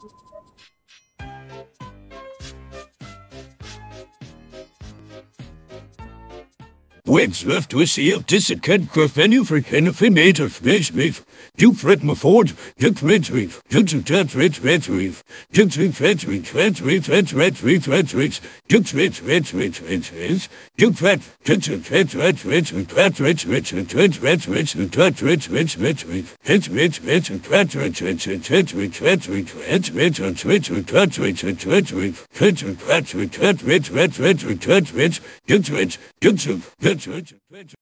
Thank you. Webs left to see if this can prevent for anything of space reef. You fret my ford, you fret reef, you to that red, red, reef, you to fret reef, red, reef, red, red, reef, red, reef, you fret red, red, red, fret, you fret, you to fret red, red, and fret red, red, and fret red, red, and fret red, red, red, reef, fret red, red, and fret red, red, and fret red, red, red, red, and fret red, red, red, and fret fret fret fret reef. Red Red Red Red Red Red Red Red Red Duke Red, Duke Red Red Red